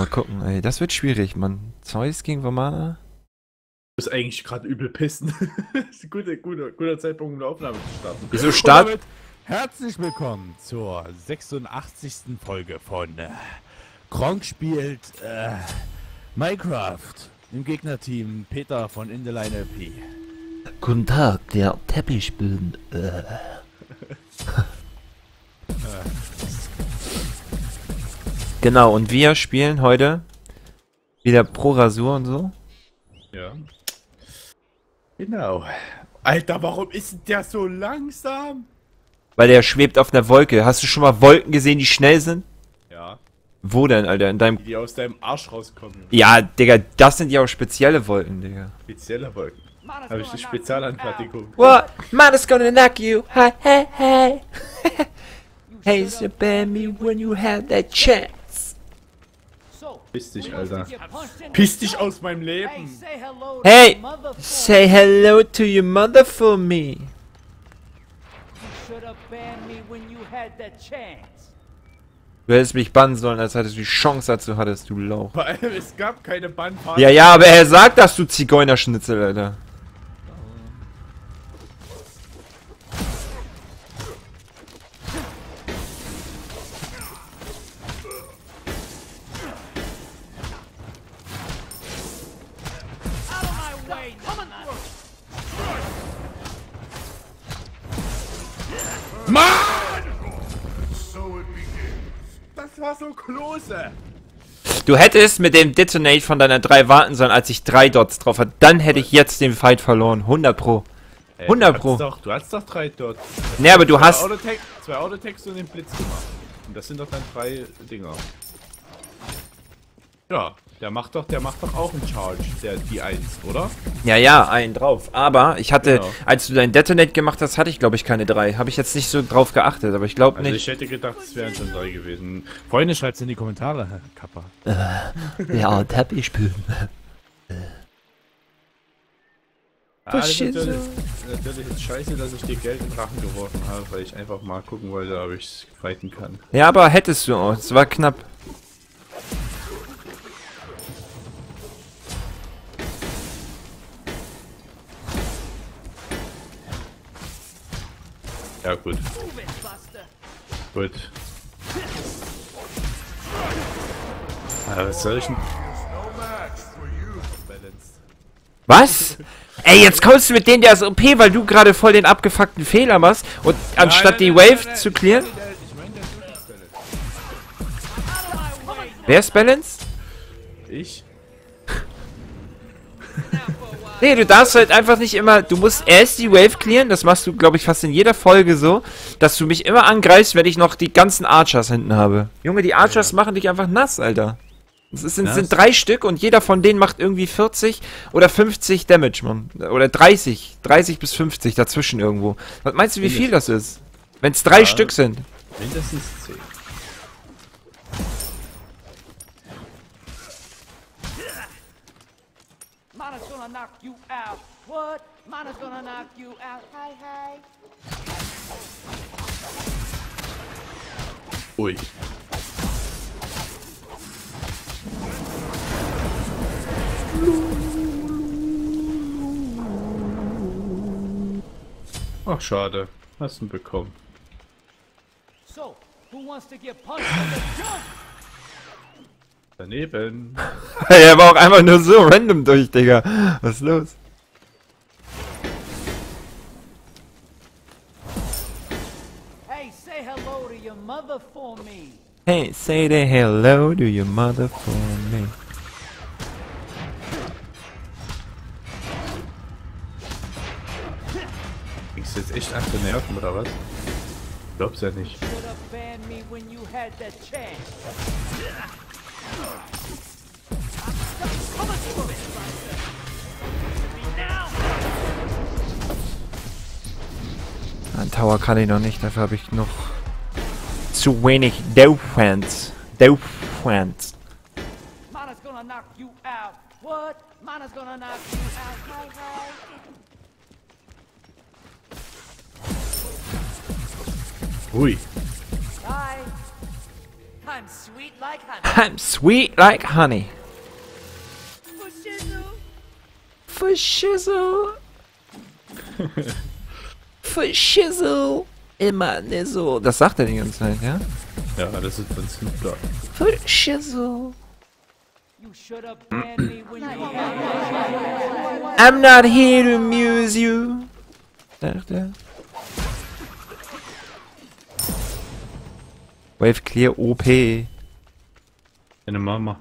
Mal gucken, ey. Das wird schwierig, Mann. Zeus gegen Vamana? Du bist eigentlich gerade übel pissen. das ist ein guter, guter, guter Zeitpunkt, um eine Aufnahme zu starten. Wieso start? Herzlich willkommen zur 86. Folge von äh, Gronk spielt äh, Minecraft. Im Gegnerteam Peter von Indeline LP. Guten Tag, der Teppichböden. Äh. Genau, und wir spielen heute wieder Pro Rasur und so. Ja. Genau. Alter, warum ist denn der so langsam? Weil der schwebt auf einer Wolke. Hast du schon mal Wolken gesehen, die schnell sind? Ja. Wo denn, Alter? In deinem. Die, die aus deinem Arsch rauskommen. Ja, Digga, das sind ja auch spezielle Wolken, Digga. Spezielle Wolken. Habe ich eine Spezialanfertigung. What? Man is gonna knock you. Hi, hey, hey. hey, so bad me when you had that chance. Piss dich, Alter. Piss dich aus meinem Leben. Hey, say hello to your mother for me. Du hättest mich bannen sollen, als hättest du die Chance dazu hattest, du Lau. Vor allem, es gab keine Bannfahrt. Ja, ja, aber er sagt, dass du Zigeunerschnitzel, Alter. Mann! Das war so close. Du hättest mit dem Detonate von deiner 3 warten sollen, als ich 3 Dots drauf hatte. Dann hätte ich jetzt den Fight verloren. 100 pro. Ey, 100 du Pro. Doch, du hast doch drei dort. Ne, aber du Zwei hast... Autotech, zwei Autotext und den Blitz gemacht. Und das sind doch dann drei Dinger. Ja, der macht doch, der macht doch auch einen Charge, der die 1, oder? Ja, ja, einen drauf. Aber ich hatte, Genau. als du dein Detonate gemacht hast, hatte ich glaube ich keine 3. Habe ich jetzt nicht so drauf geachtet, aber ich glaube Also nicht. ich hätte gedacht, es wären schon drei gewesen. Freunde, schreibt's in die Kommentare, Herr Kappa. Der Teppichböden. Ah, das ist natürlich, natürlich jetzt scheiße, dass ich dir Geld in Rachen geworfen habe, weil ich einfach mal gucken wollte, ob ich es fighten kann. Ja, aber hättest du auch. Es war knapp. Ja, gut. Gut. Ah, was soll ich denn? Was? Ey, jetzt kommst du mit denen, der ist OP, weil du gerade voll den abgefuckten Fehler machst. Und anstatt die Wave zu clearen. Wer ist balanced? Ich? Nee, du darfst halt einfach nicht immer. Du musst erst die Wave clearen. Das machst du, glaube ich, fast in jeder Folge so. Dass du mich immer angreifst, wenn ich noch die ganzen Archers hinten habe. Junge, die Archers machen dich einfach nass, Alter. Es sind, sind drei Stück und jeder von denen macht irgendwie 40 oder 50 Damage, Mann. Oder 30. 30 bis 50 dazwischen irgendwo. Was meinst du, wie viel das ist? Wenn es drei Ja. Stück sind. Mindestens 10. Out. What? Mana's gonna knock you out. Hi, hi. Ui. Ach, schade. Hast du ihn bekommen. So, who wants to get punched in the jump? Daneben. er war auch einfach nur so random durch, Digga. Was ist los? Hey, say hello to your mother for me. Hey, say the hello to your mother for me. Ist jetzt echt an zu nerven, oder was? Glaub's ja nicht. Ein Tower kann ich noch nicht, dafür habe ich noch zu wenig Defense. Defense. Mana's gonna knock you out. What? Mana's gonna knock you out. Ui. Hi. I'm sweet like honey. I'm sweet like honey. For shizzle. For shizzle. For shizzle. Immer nizzle. Das sagt er die ganze Zeit, ja? Ja, das ist von Snoop Dogg. For shizzle. You should have banned me when you had I'm not here to amuse you. Sagt er. Wave Clear OP. Deine Mama.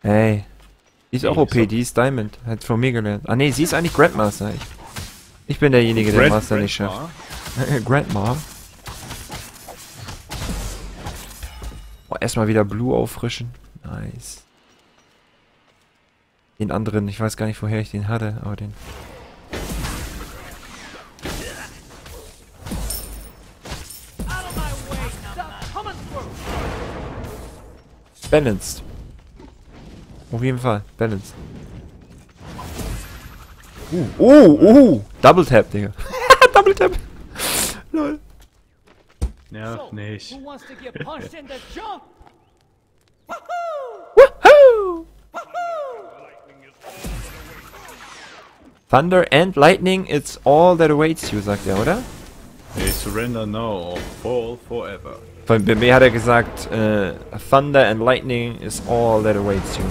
Hey. Die ist auch OP, die ist Diamond. Hat von mir gelernt. Ah ne, sie ist eigentlich Grandmaster. Ich, ich bin derjenige, der Grand- Master nicht schafft. Grandma? Grandma. Oh, erstmal wieder Blue auffrischen. Nice. Den anderen, ich weiß gar nicht, woher ich den hatte, aber den. Balanced. Auf jeden Fall, balanced. Uh, uh, uh, Double Tap, Digga. Double Tap. Lol. Nerv nicht. who wants to get punched in the junk? Woohoo! Thunder and Lightning, it's all that awaits you, sagt er, oder? Hey, surrender now or fall forever. Von BB hat er gesagt, äh, Thunder and Lightning is all that awaits you.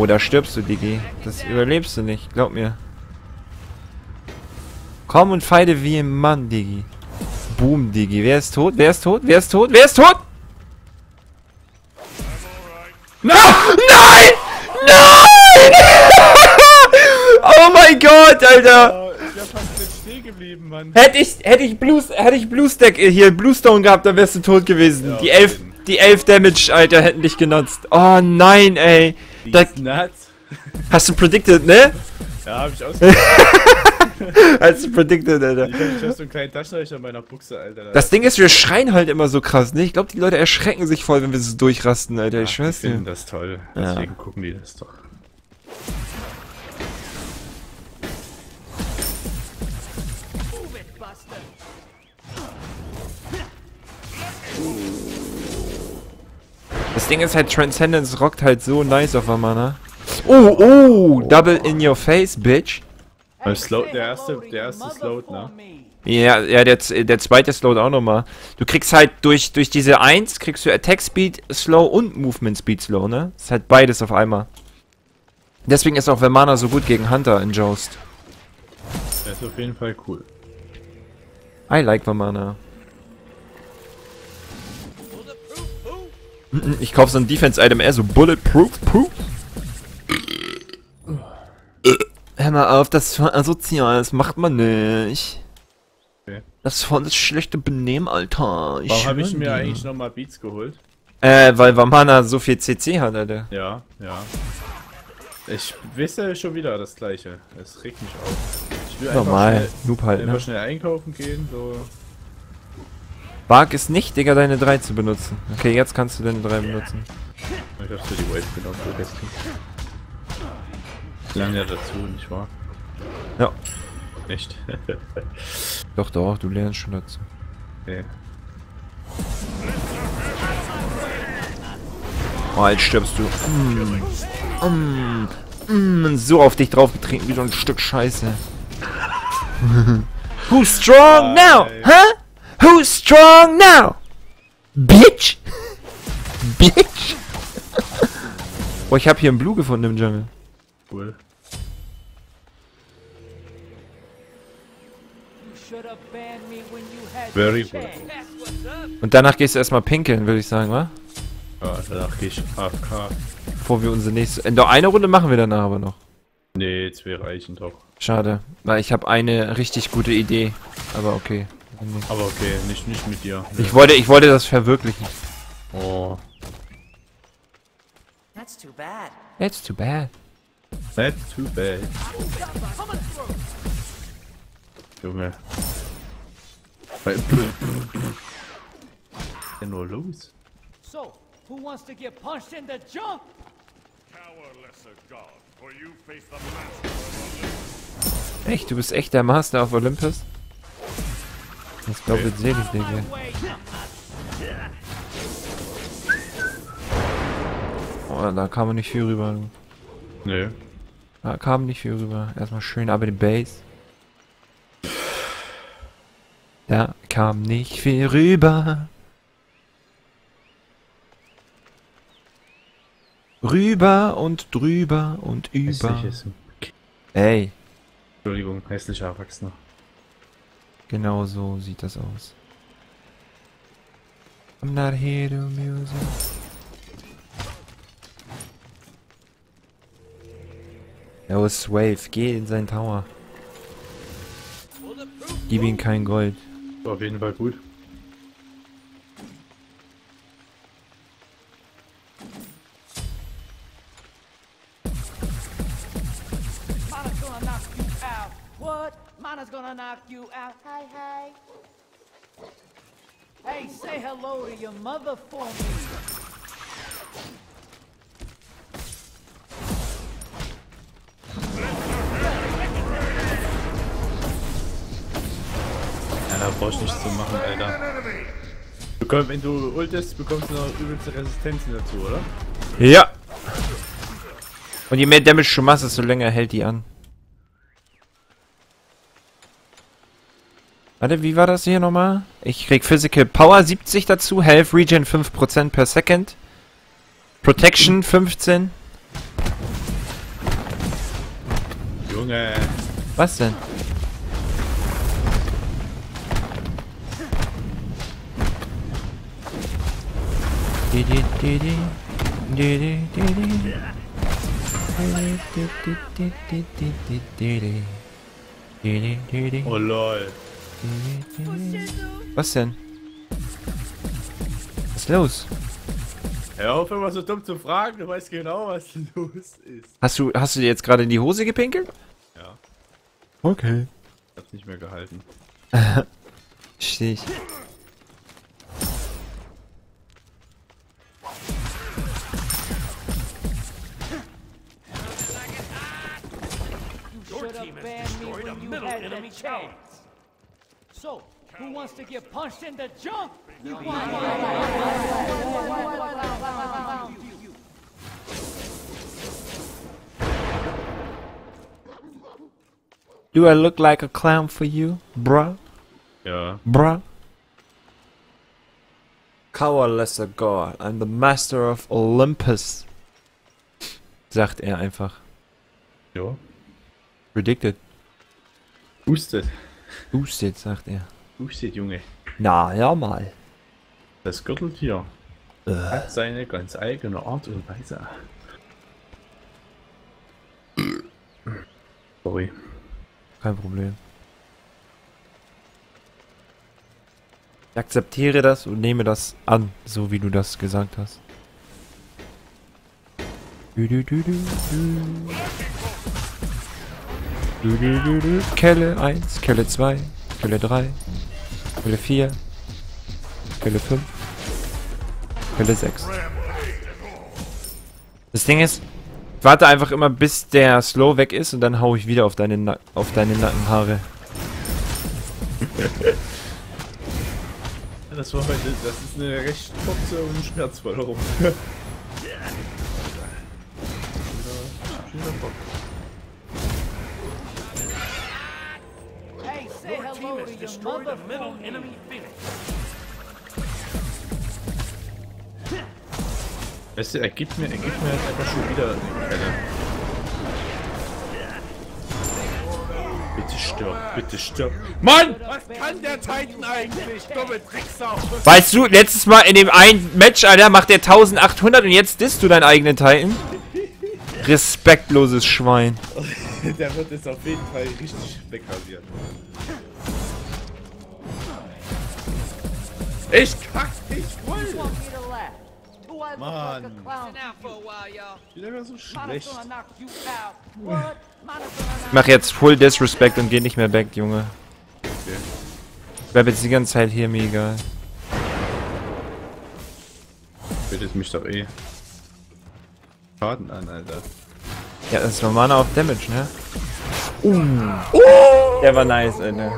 Oh, da stirbst du, Digi. Das überlebst du nicht, glaub mir. Komm und feide wie ein Mann, Digi. Boom, Digi. Wer ist tot? Wer ist tot? Wer ist tot? Wer ist tot? Nein! Nein! Nein! oh mein Gott, Alter! Mann. Hätte ich, hätte ich Blues, hätte ich Blue Stack äh, hier, Bluestone gehabt, dann wärst du tot gewesen. Ja, die elf, auf jeden. die elf Damage, Alter, hätten dich genutzt. Oh nein, ey. Da, These nuts. hast du predicted, ne? Ja, hab ich ausgemacht. Hast du predicted, Alter. Ich hab, ich hab so einen kleinen Taschenrechner in meiner Buchse, Alter. Das Ding ist, wir schreien halt immer so krass, ne? Ich glaube, die Leute erschrecken sich voll, wenn wir so durchrasten, Alter. Ich Ach, schwör's die finden das toll. Ja. Deswegen gucken die das doch. Das Ding ist halt, Transcendence rockt halt so nice auf Amana. Oh, oh, double in your face, bitch. Der erste, der erste Slowed, ne? Ja, ja, der, der zweite Slowt auch nochmal. Du kriegst halt durch, durch diese 1 kriegst du Attack Speed Slow und Movement Speed Slow, ne? Ist halt beides auf einmal. Deswegen ist auch Vermana so gut gegen Hunter in Joust. Der ist auf jeden Fall cool. I like Vermana. Ich kauf so ein Defense-Item eher so Bulletproof, proof. Hör mal auf, das ist voll asozial, das macht man nicht. Okay. Das ist voll das schlechte Benehmen, Alter. Warum habe ich mir eigentlich nochmal Beats geholt? Äh, weil Vamana so viel CC hat, Alter. Ja, ja. Ich wisse schon wieder das gleiche. Es regt mich auf. Ich will einfach Normal, schnell, Noob halt, einfach ne? schnell einkaufen gehen, so. Wag es nicht, Digga, deine 3 zu benutzen. Okay, jetzt kannst du deine 3 benutzen. Ich hab's für die Wave genau vergessen. Ich lerne ja dazu, nicht wahr? Ja. Echt? Doch, doch, du lernst schon dazu. okay. Oh, jetzt stirbst du. Mm. Mm. Mm. So auf dich draufgetreten wie so ein Stück Scheiße. Who's strong now? Ey. Huh? Who's strong now? Bitch! Bitch! Boah, ich hab hier einen Blue gefunden im Jungle. Cool. Very up. Und danach gehst du erstmal pinkeln, würde ich sagen, wa? Ja, danach geh ich AFK. Bevor wir unsere nächste. In der eine Runde machen wir danach aber noch. Nee, zwei reichen doch. Schade, weil ich habe eine richtig gute Idee. Aber okay. Aber okay, nicht, nicht mit dir. Ich wollte, ich wollte das verwirklichen. Oh. That's too bad. That's too bad. That's too bad. Junge. Was ist denn nur los? So, who wants to get punched in the junk? Cower, lesser god, for you face the master of Olympus. Echt, du bist echt der Master of Olympus? Glaube, jetzt sehe ich, Digga. Oh, da kam nicht viel rüber. Nee. Da kam nicht viel rüber. Erstmal schön, aber die Base. Da kam nicht viel rüber. Rüber und drüber und über. Hässliches. Ey, Entschuldigung, hässlicher Erwachsener. Genau so sieht das aus. I'm not here to music. Yo, Swave, geh in seinen Tower. Gib ihm kein Gold. War auf jeden Fall gut. Mana's gonna knock you out. Hi, hi. Hey, say hello to your mother for me. Ja, da brauchst du nichts zu machen, Alter. Bekomm, wenn du ultest, bekommst du noch übelste Resistenzen dazu, oder? Ja. Und je mehr Damage du machst, desto länger hält die an. Warte, wie war das hier nochmal? Ich krieg Physical Power 70 dazu, Health Regen 5% per Second, Protection 15. Junge. Was denn? Oh lol. Was denn? Was ist los? Hör auf, immer so dumm zu fragen, du weißt genau, was los ist. Hast du, hast du dir jetzt gerade in die Hose gepinkelt? Ja, Okay. ich hab's nicht mehr gehalten. Steh ich. You should have banned me when you had the chance. So, who wants to get punched in the junk? You want Do I look like a clown for you, bruh? Yeah. Bruh. Powerlesser God, I'm the master of Olympus. Sagt er einfach. Ja. Predicted. Hustet. Boosted, sagt er. Hustet, Junge. Na, ja mal. Das Gürteltier hat seine ganz eigene Art und Weise. Sorry. Kein Problem. Ich akzeptiere das und nehme das an, so wie du das gesagt hast. Du, du, du, du, du. Kelle 1, Kelle 2, Kelle 3, Kelle 4, Kelle 5, Kelle 6. Das Ding ist, ich warte einfach immer bis der Slow weg ist und dann hau ich wieder auf deine, Na auf deine Nackenhaare. Das war heute, das ist eine recht kurze und schmerzvolle Runde. to your mother for me. Weißt du, er gibt mir, er gibt mir jetzt einfach schon wieder eine Quelle. Bitte stirb, bitte stirb. Mann! Was kann der Titan eigentlich? Dumme Tricksau! Weißt du, letztes Mal in dem einen Match, Alter, macht der 1800 und jetzt disst du deinen eigenen Titan? Respektloses Schwein. Der wird jetzt auf jeden Fall richtig wegrasiert. Ich kack dich voll! Mann! Wie lange so schlecht? Ich mach jetzt Full Disrespect und geh nicht mehr back, Junge. Okay. Ich bleib jetzt die ganze Zeit hier, mir egal. Bittet mich doch eh. Schaden an, Alter. Ja, das ist normaler auf Damage, ne? Uh. Oh. Der war nice, Alter.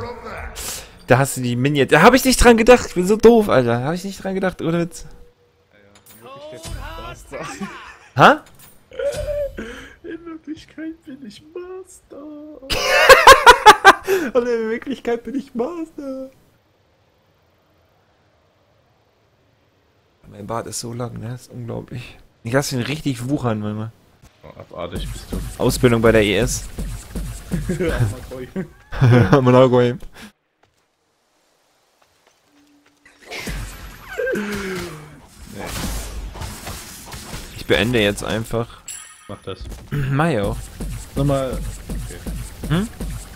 Da hast du die Minion. Da habe ich nicht dran gedacht. Ich bin so doof, Alter. Habe ich nicht dran gedacht, ohne Witz. Ha? In Wirklichkeit bin ich Master. Und in Wirklichkeit bin ich Master. Mein Bart ist so lang, ne? Das ist unglaublich. Ich lasse ihn richtig wuchern, manchmal. Oh, abartig bist du. Ausbildung bei der ES. Amakoi. beende jetzt einfach. Mach das. Mayo. Nochmal. Okay. Hm?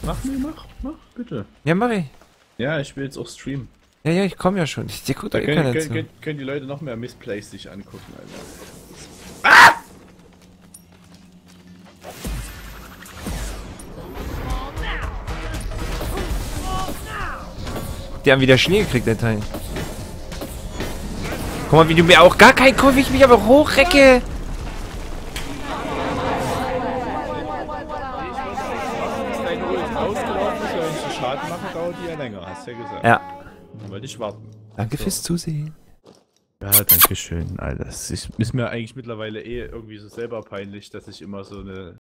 Mach, nee, mach, mach, bitte. Ja, mach ich. Ja, ich will jetzt auch streamen. Ja, ja, ich komme ja schon. Ich, dir guckt Da können, können, können, können die Leute noch mehr Missplays sich angucken, Alter. Die haben wieder Schnee gekriegt, der Teil. Guck mal, wie du mir auch gar keinen Kopf, wie ich mich aber hochrecke. Schaden dauert die ja länger, hast du ja gesagt. Ja. Dann wollte ich warten. Danke fürs Zusehen. Ja, danke schön, Alter. Es ist, ist mir eigentlich mittlerweile eh irgendwie so selber peinlich, dass ich immer so eine